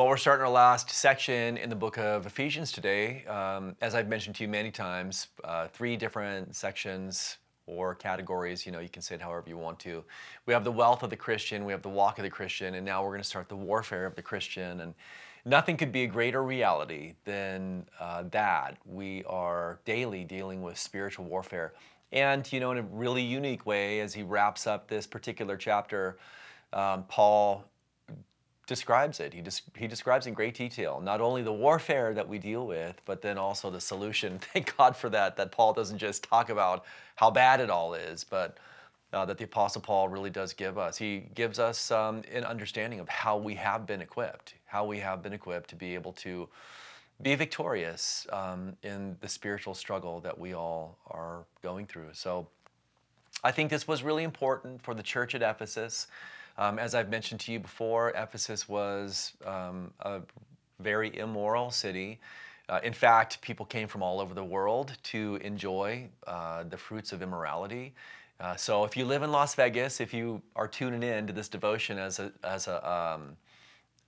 Well, we're starting our last section in the book of Ephesians today. Um, as I've mentioned to you many times, uh, three different sections or categories. You know, you can say it however you want to. We have the wealth of the Christian, we have the walk of the Christian, and now we're going to start the warfare of the Christian. And nothing could be a greater reality than uh, that. We are daily dealing with spiritual warfare. And, you know, in a really unique way, as he wraps up this particular chapter, um, Paul describes it. He, des- he describes in great detail not only the warfare that we deal with, but then also the solution. Thank God for that, that Paul doesn't just talk about how bad it all is, but uh, that the Apostle Paul really does give us. He gives us um, an understanding of how we have been equipped, how we have been equipped to be able to be victorious um, in the spiritual struggle that we all are going through. So I think this was really important for the church at Ephesus. Um, as I've mentioned to you before, Ephesus was um, a very immoral city. Uh, in fact, people came from all over the world to enjoy uh, the fruits of immorality. Uh, so if you live in Las Vegas, if you are tuning in to this devotion as a, as a, um,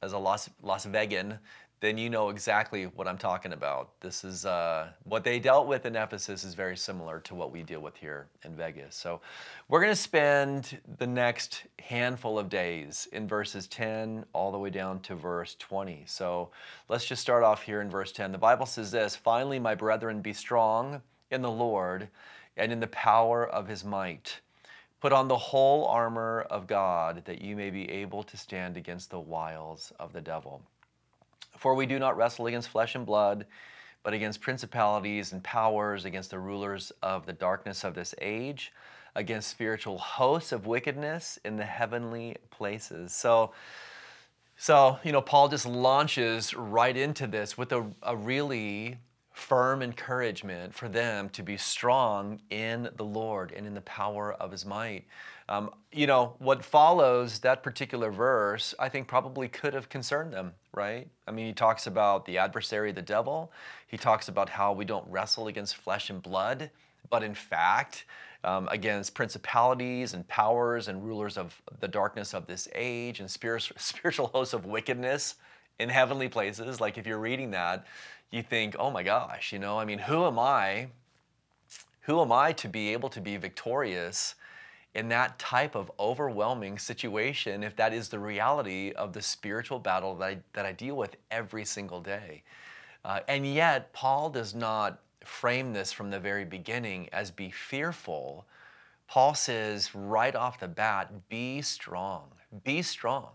as a Las, Las Vegan, then you know exactly what I'm talking about. This is uh, what they dealt with in Ephesus is very similar to what we deal with here in Vegas. So we're going to spend the next handful of days in verses 10 all the way down to verse 20. So let's just start off here in verse 10. The Bible says this Finally, my brethren, be strong in the Lord and in the power of his might. Put on the whole armor of God that you may be able to stand against the wiles of the devil. For we do not wrestle against flesh and blood, but against principalities and powers, against the rulers of the darkness of this age, against spiritual hosts of wickedness in the heavenly places. So, so you know, Paul just launches right into this with a, a really firm encouragement for them to be strong in the Lord and in the power of his might. Um, you know, what follows that particular verse, I think probably could have concerned them, right? I mean, he talks about the adversary, the devil. He talks about how we don't wrestle against flesh and blood, but in fact, um, against principalities and powers and rulers of the darkness of this age and spiritual, spiritual hosts of wickedness in heavenly places. Like if you're reading that, you think, oh my gosh, you know, I mean, who am I? Who am I to be able to be victorious in that type of overwhelming situation if that is the reality of the spiritual battle that I, that I deal with every single day? Uh, and yet, Paul does not frame this from the very beginning as be fearful. Paul says right off the bat, be strong. Be strong.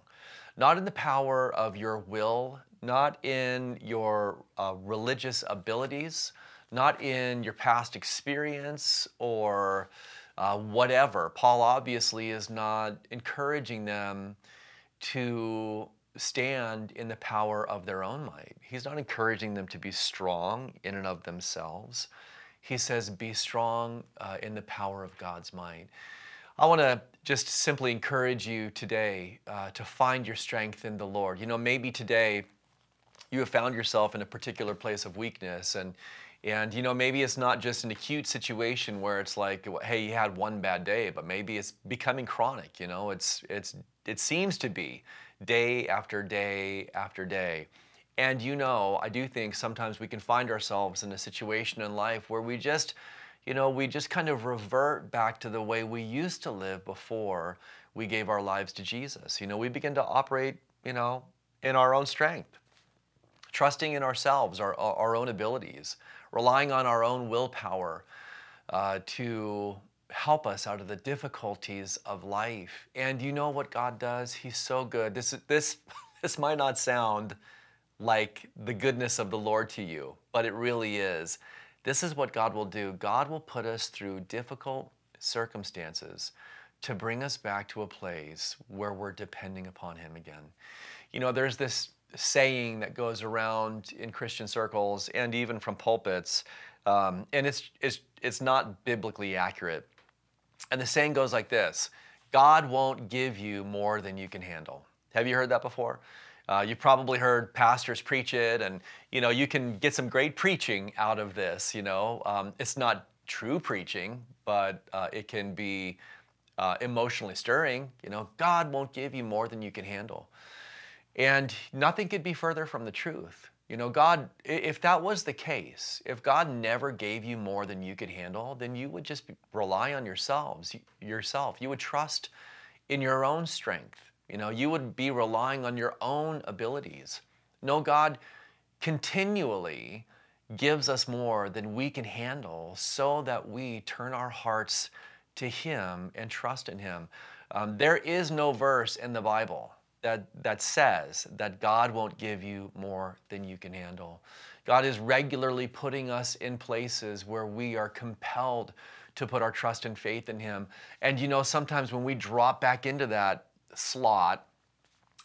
Not in the power of your will not in your uh, religious abilities, not in your past experience or uh, whatever. Paul obviously is not encouraging them to stand in the power of their own might. He's not encouraging them to be strong in and of themselves. He says, be strong uh, in the power of God's might. I want to just simply encourage you today uh, to find your strength in the Lord. You know, maybe today you have found yourself in a particular place of weakness. And and you know maybe it's not just an acute situation where it's like hey you had one bad day but maybe it's becoming chronic you know? It's it's it seems to be day after day after day. And you know i do think sometimes we can find ourselves in a situation in life where we just you know we just kind of revert back to the way we used to live before we gave our lives to jesus. You know we begin to operate you know in our own strength trusting in ourselves, our, our own abilities, relying on our own willpower uh, to help us out of the difficulties of life. And you know what God does? He's so good. This, this, this might not sound like the goodness of the Lord to you, but it really is. This is what God will do. God will put us through difficult circumstances to bring us back to a place where we're depending upon Him again. You know, there's this saying that goes around in Christian circles and even from pulpits, um, and it's, it's, it's not biblically accurate. And the saying goes like this God won't give you more than you can handle. Have you heard that before? Uh, you've probably heard pastors preach it, and you know you can get some great preaching out of this. You know, um, it's not true preaching, but uh, it can be uh, emotionally stirring. You know, God won't give you more than you can handle. And nothing could be further from the truth. You know, God, if that was the case, if God never gave you more than you could handle, then you would just rely on yourselves, yourself. You would trust in your own strength. You know, you would be relying on your own abilities. No, God continually gives us more than we can handle so that we turn our hearts to Him and trust in Him. Um, there is no verse in the Bible that, that says that God won't give you more than you can handle. God is regularly putting us in places where we are compelled to put our trust and faith in Him. And you know, sometimes when we drop back into that slot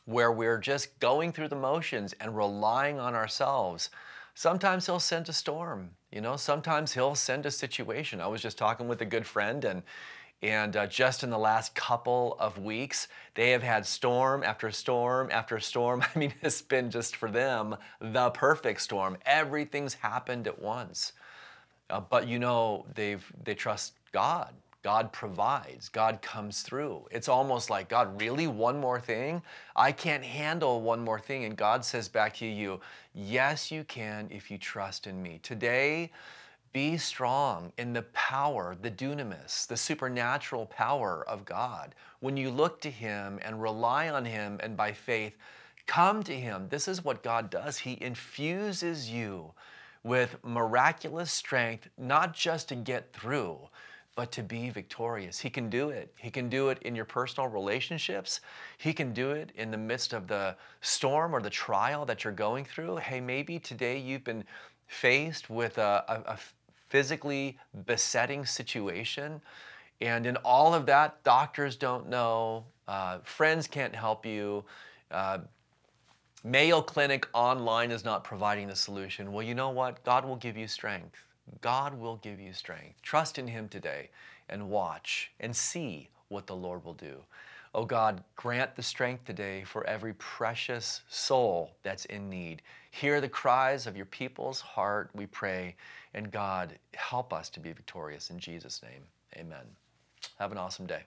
where we're just going through the motions and relying on ourselves, sometimes He'll send a storm. You know, sometimes He'll send a situation. I was just talking with a good friend and and uh, just in the last couple of weeks, they have had storm after storm after storm. I mean, it's been just for them the perfect storm. Everything's happened at once. Uh, but you know, they've they trust God. God provides. God comes through. It's almost like, God, really? One more thing? I can't handle one more thing. And God says back to you, Yes, you can if you trust in me. Today, be strong in the power, the dunamis, the supernatural power of God. When you look to Him and rely on Him and by faith, come to Him. This is what God does. He infuses you with miraculous strength, not just to get through, but to be victorious. He can do it. He can do it in your personal relationships. He can do it in the midst of the storm or the trial that you're going through. Hey, maybe today you've been faced with a, a, a physically besetting situation. And in all of that, doctors don't know, uh, friends can't help you. Uh, Mayo Clinic online is not providing the solution. Well, you know what? God will give you strength. God will give you strength. Trust in Him today and watch and see what the Lord will do. Oh God, grant the strength today for every precious soul that's in need. Hear the cries of your people's heart, we pray. And God, help us to be victorious in Jesus' name. Amen. Have an awesome day.